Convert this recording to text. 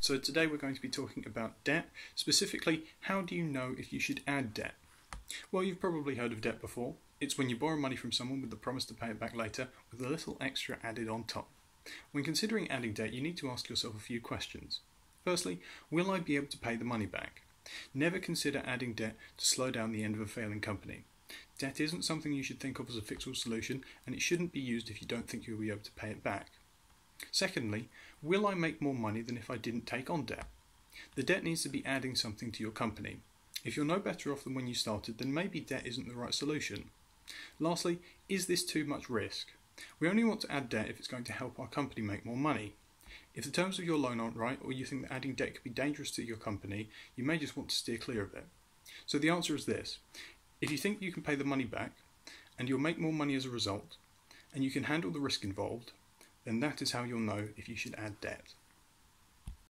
So today we're going to be talking about debt. Specifically, how do you know if you should add debt? Well, you've probably heard of debt before. It's when you borrow money from someone with the promise to pay it back later with a little extra added on top. When considering adding debt, you need to ask yourself a few questions. Firstly, will I be able to pay the money back? Never consider adding debt to slow down the end of a failing company. Debt isn't something you should think of as a fixable solution, and it shouldn't be used if you don't think you'll be able to pay it back. Secondly, will I make more money than if I didn't take on debt? The debt needs to be adding something to your company. If you're no better off than when you started, then maybe debt isn't the right solution. Lastly, is this too much risk? We only want to add debt if it's going to help our company make more money. If the terms of your loan aren't right, or you think that adding debt could be dangerous to your company, you may just want to steer clear of it. So the answer is this if you think you can pay the money back, and you'll make more money as a result, and you can handle the risk involved, then that is how you'll know if you should add debt.